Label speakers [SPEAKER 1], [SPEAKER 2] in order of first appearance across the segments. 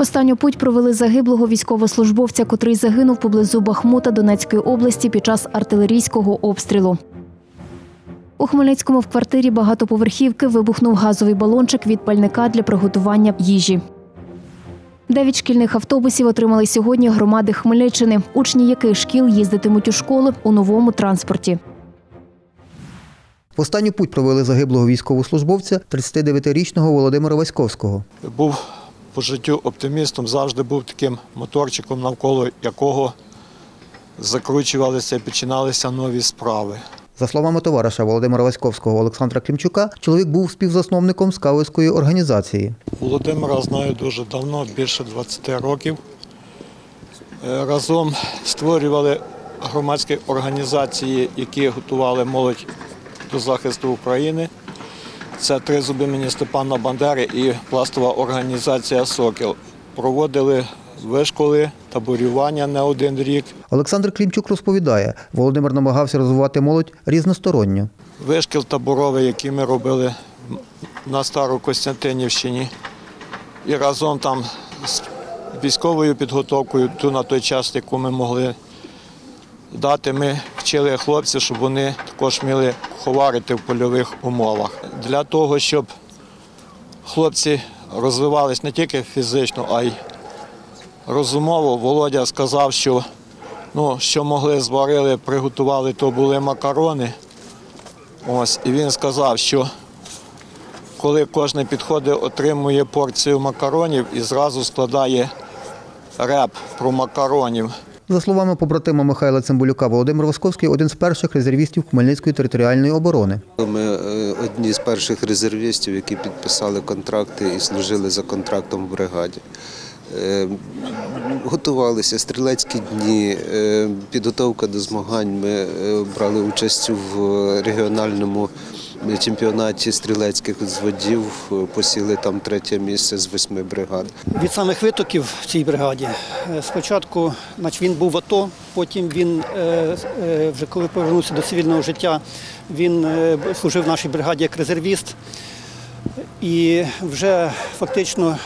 [SPEAKER 1] В останню путь провели загиблого військовослужбовця, котрий загинув поблизу Бахмута Донецької області під час артилерійського обстрілу. У Хмельницькому в квартирі багатоповерхівки вибухнув газовий балончик від пальника для приготування їжі. Дев'ять шкільних автобусів отримали сьогодні громади Хмельниччини, учні яких шкіл їздитимуть у школи у новому транспорті.
[SPEAKER 2] В останню путь провели загиблого військовослужбовця 39-річного Володимира Васьковського.
[SPEAKER 3] був по життю оптимістом, завжди був таким моторчиком, навколо якого закручувалися і починалися нові справи.
[SPEAKER 2] За словами товариша Володимира Васьковського Олександра Клімчука, чоловік був співзасновником скаутської організації.
[SPEAKER 3] Володимира знаю дуже давно, більше 20 років. Е, Разом створювали громадські організації, які готували молодь до захисту України. Це три зуби імені Степана Бандери і пластова організація Сокіл. Проводили вишколи, таборювання не один рік.
[SPEAKER 2] Олександр Клімчук розповідає, Володимир намагався розвивати молодь різносторонньо.
[SPEAKER 3] Вишкіл таборовий, який ми робили на Старокостянтинівщині. І разом там з військовою підготовкою, ту на той час, яку ми могли дати, ми вчили хлопців, щоб вони також вміли ховарити в польових умовах. Для того, щоб хлопці розвивались не тільки фізично, а й розумово, Володя сказав, що ну, що могли, зварили, приготували, то були макарони. Ось, і він сказав, що коли кожен підходить, отримує порцію макаронів і зразу складає реп про макаронів.
[SPEAKER 2] За словами побратима Михайла Цимбалюка, Володимир Васьковський один з перших резервістів Хмельницької територіальної оборони.
[SPEAKER 4] Ми е, одні з перших резервістів, які підписали контракти і служили за контрактом в бригаді. Е, Готувалися стрілецькі дні, е, підготовка до змагань. Ми брали участь в регіональному чемпіонаті стрілецьких зводів, е, посіли там третє місце з восьми бригад.
[SPEAKER 5] від самих витоків в цій бригаді. Е, Спочатку значить, він був в АТО, потім він, е, вже коли повернувся до цивільного життя, він служив в нашій бригаді як резервіст. І вже фактично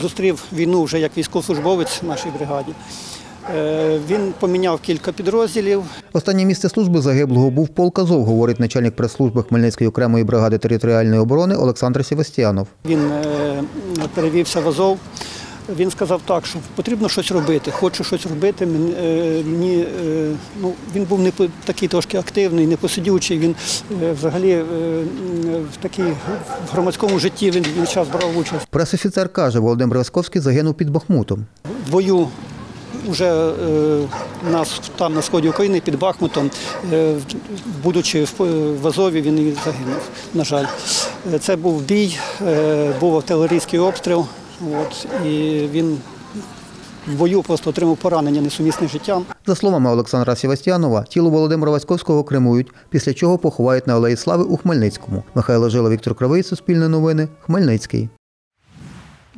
[SPEAKER 5] зустрів війну вже як військовослужбовець в нашій бригаді. Е, Він поміняв кілька підрозділів,
[SPEAKER 2] Останнє місце служби загиблого був полк Азов, говорить начальник прес-служби Хмельницької окремої бригади територіальної оборони Олександр Севастіанов.
[SPEAKER 5] Він е, перевівся в Азов. Він сказав так, що потрібно щось робити, хочу щось робити. Е, Мені, ну, він був не по- такий трошки активний, непосидючий. Він взагалі в такій в громадському житті він він час брав участь.
[SPEAKER 2] Пресофіцер каже, Володимир Васьковський загинув під Бахмутом.
[SPEAKER 5] В бою вже е, нас там на сході України під Бахмутом, е, будучи в, в Азові, він і загинув. На жаль, Е, це був бій, е, був артилерійський обстріл. От, і він в бою просто отримав поранення несумісне життям.
[SPEAKER 2] За словами Олександра Севастіанова, тіло Володимира Васьковського кремують, після чого поховають на Алеї Слави у Хмельницькому. Михайло Жила, Віктор Кривий, Суспільне новини, Хмельницький.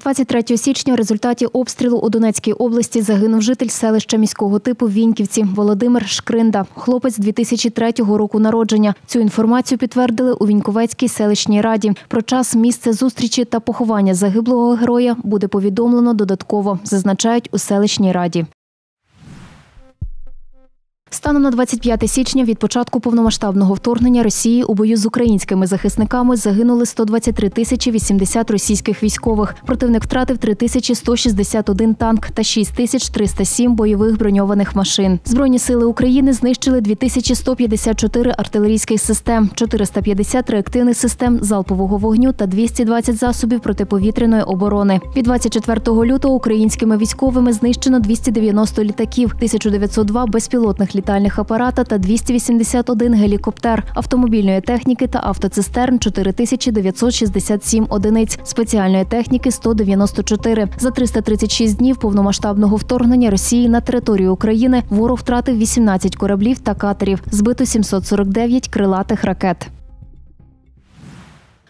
[SPEAKER 1] 23 січня в результаті обстрілу у Донецькій області загинув житель селища міського типу Віньківці Володимир Шкринда, хлопець 2003 року народження. Цю інформацію підтвердили у Віньковецькій селищній раді. Про час, місце зустрічі та поховання загиблого героя буде повідомлено додатково, зазначають у селищній раді. Станом на 25 січня від початку повномасштабного вторгнення Росії у бою з українськими захисниками загинули 123 тисячі 80 російських військових. Противник втратив 3161 танк та 6307 бойових броньованих машин. Збройні сили України знищили 2154 артилерійських систем, 450 реактивних систем залпового вогню та 220 засобів протиповітряної оборони. Від 24 лютого українськими військовими знищено 290 літаків, 1902 безпілотних літальних апарата та 281 гелікоптер, автомобільної техніки та автоцистерн 4967 одиниць, спеціальної техніки 194. За 336 днів повномасштабного вторгнення Росії на територію України ворог втратив 18 кораблів та катерів, збито 749 крилатих ракет.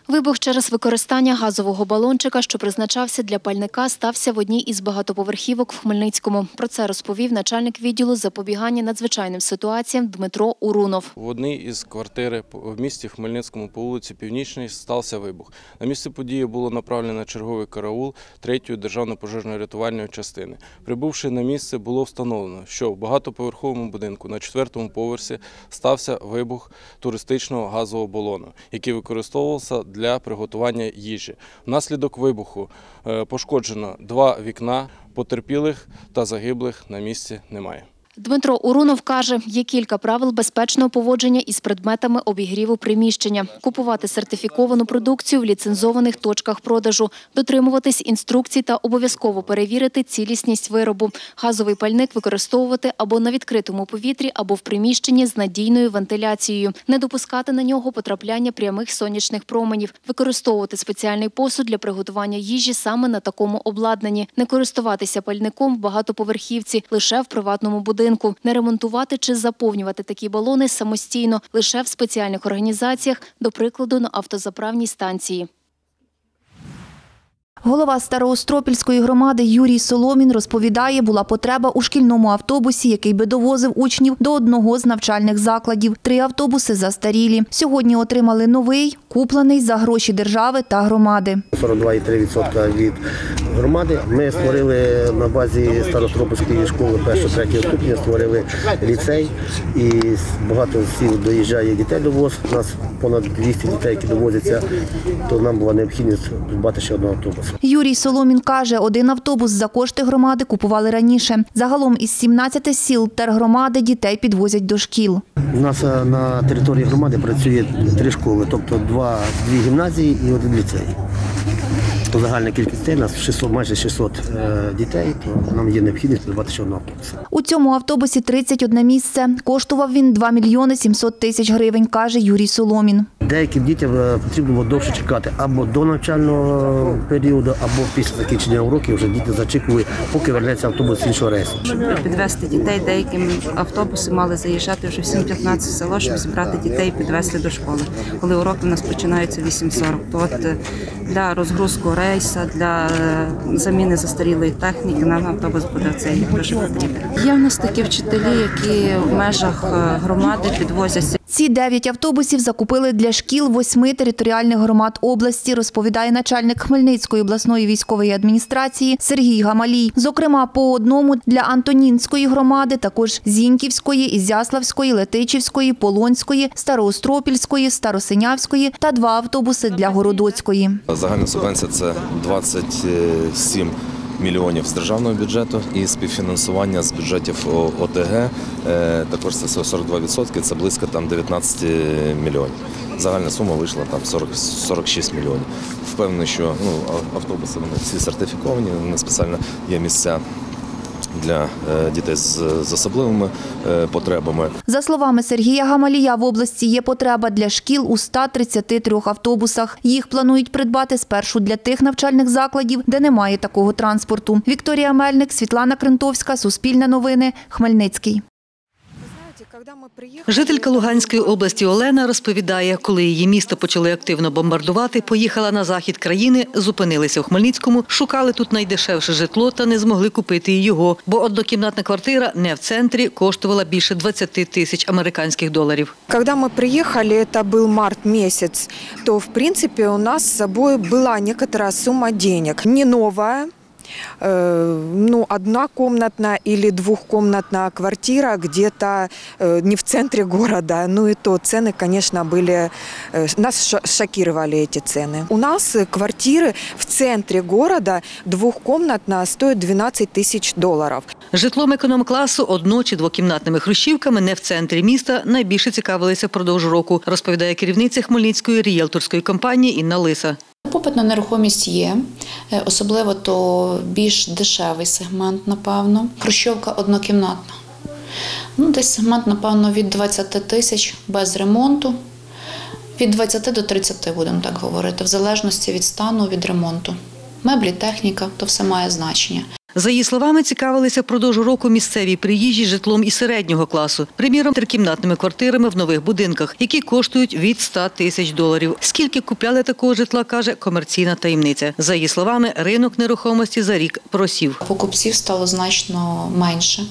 [SPEAKER 1] Вибух через використання газового балончика, що призначався для пальника, стався в одній із багатоповерхівок в Хмельницькому. Про це розповів начальник відділу запобігання надзвичайним ситуаціям Дмитро Урунов.
[SPEAKER 6] В одній із квартир в місті Хмельницькому по вулиці Північній стався вибух. На місце події було направлено черговий караул 3-ї державно-пожежно-рятувальної частини. Прибувши на місце, було встановлено, що в багатоповерховому будинку на четвертому поверсі стався вибух туристичного газового балону, який використовувався приготування їжі. Внаслідок вибуху е, пошкоджено два вікна, потерпілих та загиблих на місці немає.
[SPEAKER 1] Дмитро Урунов каже, є кілька правил безпечного поводження із предметами обігріву приміщення. Купувати сертифіковану продукцію в ліцензованих точках продажу, дотримуватись інструкцій та обов'язково перевірити цілісність виробу. Газовий пальник використовувати або на відкритому повітрі, або в приміщенні з надійною вентиляцією. Не допускати на нього потрапляння прямих сонячних променів. Використовувати спеціальний посуд для приготування їжі саме на такому обладнанні. Не користуватися пальником в багатоповерхівці, лише в приватному будинку. Не ремонтувати чи заповнювати такі балони самостійно, лише в спеціальних організаціях, до прикладу, на автозаправній станції.
[SPEAKER 7] Голова Староостропільської громади Юрій Соломін розповідає, була потреба у шкільному автобусі, який би довозив учнів до одного з навчальних закладів. Три автобуси застарілі. Сьогодні отримали новий, куплений за гроші держави та громади.
[SPEAKER 8] 42,3% від громади. Ми створили на базі Старостропольської школи 1-3 ступеня, створили ліцей і багато сіл доїжджає дітей до ВОЗ. У нас понад 200 дітей, які довозяться, то нам була необхідність придбати ще одного автобуса.
[SPEAKER 7] Юрій Соломін каже, один автобус за кошти громади купували раніше. Загалом із 17 сіл тергромади дітей підвозять до шкіл.
[SPEAKER 8] У нас е, на території громади працює три школи, тобто два, дві гімназії і один ліцей. То загальна кількість дітей, нас 600, майже 600 е, дітей, то нам є необхідність придбати ще одного автобуса.
[SPEAKER 7] У цьому автобусі 31 місце. Коштував він 2 мільйони 700 тисяч гривень, каже Юрій Соломін.
[SPEAKER 8] Деяким дітям е, потрібно було довше чекати або до навчального періоду, або після закінчення уроків вже діти зачекували, поки вернеться автобус з іншого рейсу.
[SPEAKER 9] Щоб підвезти дітей, деяким автобуси мали заїжджати вже в 7.15 в село, щоб зібрати дітей і підвезти до школи. Коли уроки у нас починаються в 8.40. То от е, для розгрузку рейса, для е, заміни застарілої техніки нам автобус буде цей дуже потрібен. Є в нас такі вчителі, які в межах е, громади підвозять
[SPEAKER 7] Ці дев'ять автобусів закупили для шкіл восьми територіальних громад області, розповідає начальник Хмельницької обласної військової адміністрації Сергій Гамалій. Зокрема, по одному для Антонінської громади, також Зіньківської, Ізяславської, Летичівської, Полонської, Староостропільської, Старосинявської та два автобуси для Городоцької.
[SPEAKER 10] Загальна субвенція це 27 мільйонів з державного бюджету і співфінансування з бюджетів ОТГ. е, Також це 42%, це близько там 19 мільйонів. Загальна сума вийшла там 40, 46 мільйонів. Впевнений, що ну, автобуси вони всі сертифіковані, вони спеціально є місця для е, дітей з, особливими е, потребами.
[SPEAKER 7] За словами Сергія Гамалія, в області є потреба для шкіл у 133 автобусах. Їх планують придбати спершу для тих навчальних закладів, де немає такого транспорту. Вікторія Мельник, Світлана Крентовська, Суспільне новини, Хмельницький.
[SPEAKER 11] Жителька Луганської області Олена розповідає, коли її місто почали активно бомбардувати, поїхала на захід країни, зупинилися у Хмельницькому, шукали тут найдешевше житло та не змогли купити і його, бо однокімнатна квартира не в центрі коштувала більше 20 тисяч американських доларів.
[SPEAKER 12] Когда мы приехали, это был март месяц, то, в принципе, у нас с собой была некоторая сумма денег. Не новая, э, ну, однокомнатная или двухкомнатная квартира где-то э, не в центре города. Ну и то цены, конечно, были... э, нас ша- шокировали эти цены. У нас э, квартиры в центре города двухкомнатная стоит 12 тысяч долларов.
[SPEAKER 11] Житлом економ-класу одно- чи двокімнатними хрущівками не в центрі міста найбільше цікавилися впродовж року, розповідає керівниця Хмельницької рієлторської компанії Інна Лиса.
[SPEAKER 13] Попит на нерухомість є, е, особливо то більш дешевий сегмент, напевно. Хрущовка однокімнатна. Ну, десь сегмент, напевно, від 20 тисяч без ремонту. Від 20 до 30, будемо так говорити, в залежності від стану, від ремонту. Меблі, техніка, то все має значення.
[SPEAKER 11] За її словами, цікавилися впродовж року місцеві приїжджі житлом і середнього класу, приміром, трикімнатними квартирами в нових будинках, які коштують від 100 тисяч доларів. Скільки купляли такого житла, каже комерційна таємниця. За її словами, ринок нерухомості за рік просів.
[SPEAKER 13] Покупців стало значно менше.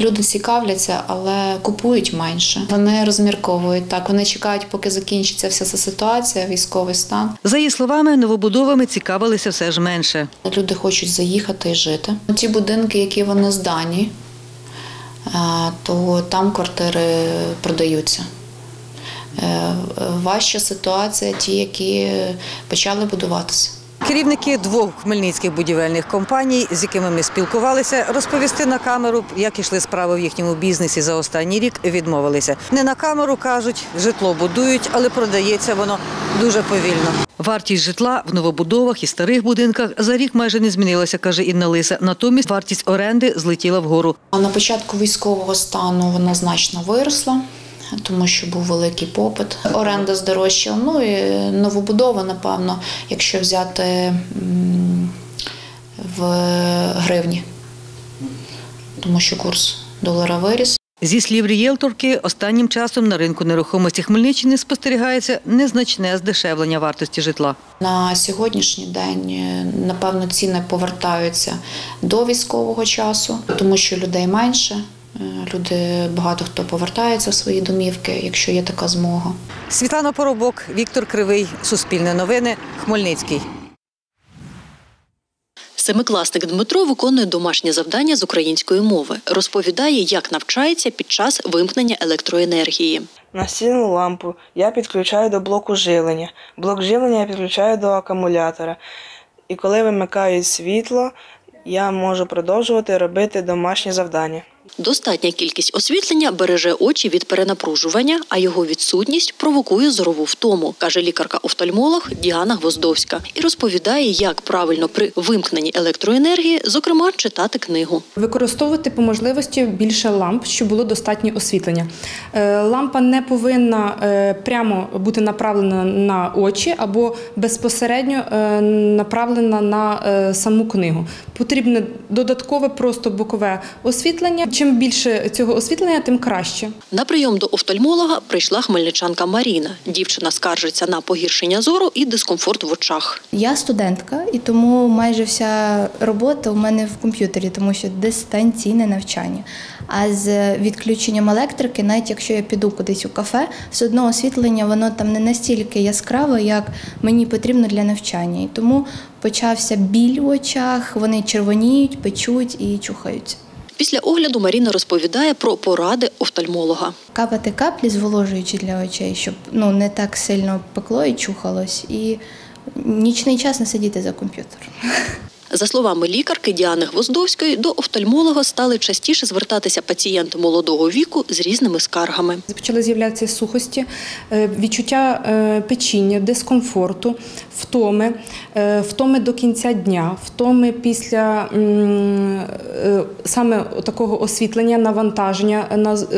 [SPEAKER 13] Люди цікавляться, але купують менше. Вони розмірковують так. Вони чекають, поки закінчиться вся ця ситуація, військовий стан.
[SPEAKER 11] За її словами, новобудовами цікавилися все ж менше.
[SPEAKER 13] Люди хочуть заїхати і жити. Ті будинки, які вони здані, е, то там квартири продаються. Е, Важча ситуація, ті, які почали будуватися.
[SPEAKER 11] Керівники двох хмельницьких будівельних компаній, з якими ми спілкувалися, розповісти на камеру, як ішли справи в їхньому бізнесі за останній рік, відмовилися. Не на камеру кажуть, житло будують, але продається воно дуже повільно. Вартість житла в новобудовах і старих будинках за рік майже не змінилася, каже Інна Лиса. Натомість вартість оренди злетіла вгору.
[SPEAKER 13] На початку військового стану вона значно виросла, тому що був великий попит. Оренда здорожчала. Ну і новобудова, напевно, якщо взяти в гривні, тому що курс долара виріс.
[SPEAKER 11] Зі слів рієлторки, останнім часом на ринку нерухомості Хмельниччини спостерігається незначне здешевлення вартості житла.
[SPEAKER 13] На сьогоднішній день, е, напевно, ціни повертаються до військового часу, тому що людей менше. Люди багато хто повертається в свої домівки, якщо є така змога.
[SPEAKER 11] Світлана Поробок, Віктор Кривий, Суспільне новини, Хмельницький.
[SPEAKER 14] Семикласник Дмитро виконує домашнє завдання з української мови. Розповідає, як навчається під час вимкнення електроенергії.
[SPEAKER 15] Настільну лампу я підключаю до блоку живлення. Блок живлення я підключаю до акумулятора. І коли вимикають світло, я можу продовжувати робити домашні завдання.
[SPEAKER 14] Достатня кількість освітлення береже очі від перенапружування, а його відсутність провокує зорову втому, каже лікарка-офтальмолог Діана Гвоздовська, і розповідає, як правильно при вимкненні електроенергії, зокрема, читати книгу.
[SPEAKER 16] Використовувати по можливості більше ламп, щоб було достатнє освітлення. Е, Лампа не повинна е, прямо бути направлена на очі або безпосередньо е, направлена на саму книгу. Потрібне додаткове просто бокове освітлення. Чим більше цього освітлення, тим краще.
[SPEAKER 14] На прийом до офтальмолога прийшла хмельничанка Маріна. Дівчина скаржиться на погіршення зору і дискомфорт в очах.
[SPEAKER 17] Я студентка, і тому майже вся робота у мене в комп'ютері, тому що дистанційне навчання. А з відключенням електрики, навіть якщо я піду кудись у кафе, все одно освітлення воно там не настільки яскраве, як мені потрібно для навчання. І тому почався біль в очах, вони червоніють, печуть і чухаються.
[SPEAKER 14] Після огляду Маріна розповідає про поради офтальмолога.
[SPEAKER 17] Капати каплі зволожуючі для очей, щоб ну не так сильно пекло і чухалось, і нічний час не сидіти за комп'ютером.
[SPEAKER 14] За словами лікарки Діани Гвоздовської, до офтальмолога стали частіше звертатися пацієнти молодого віку з різними скаргами.
[SPEAKER 16] Почали з'являтися сухості, е, відчуття е, печіння, дискомфорту, втоми, е, втоми до кінця дня, втоми після е, саме такого освітлення, навантаження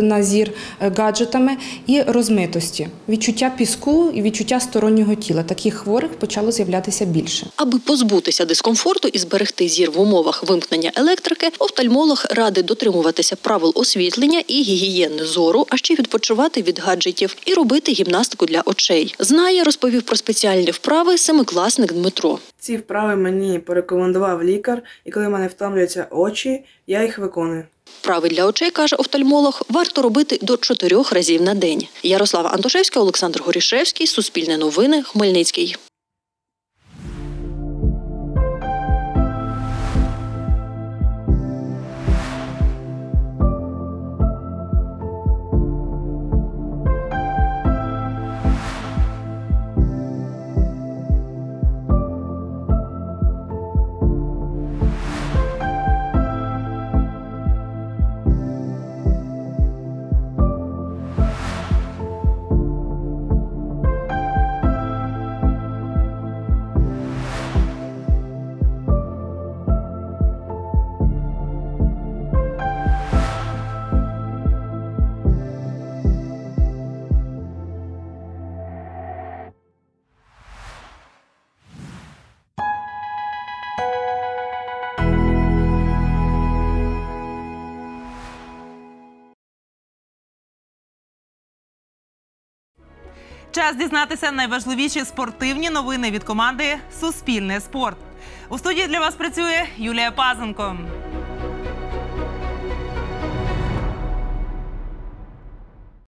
[SPEAKER 16] на, зір е, гаджетами і розмитості, відчуття піску і відчуття стороннього тіла. Таких хворих почало з'являтися більше.
[SPEAKER 14] Аби позбутися дискомфорту і зберегти зір в умовах вимкнення електрики, офтальмолог радить дотримуватися правил освітлення і гігієни зору, а ще відпочивати від гаджетів і робити гімнастику для очей. Знає, розповів про спеціальні вправи семикласник Дмитро.
[SPEAKER 15] Ці вправи мені порекомендував лікар, і коли в мене втомлюються очі, я їх виконую.
[SPEAKER 14] Вправи для очей, каже офтальмолог, варто робити до чотирьох разів на день. Ярослава Антошевська, Олександр Горішевський, Суспільне новини, Хмельницький.
[SPEAKER 18] Час дізнатися найважливіші спортивні новини від команди Суспільне спорт. У студії для вас працює Юлія Пазенко.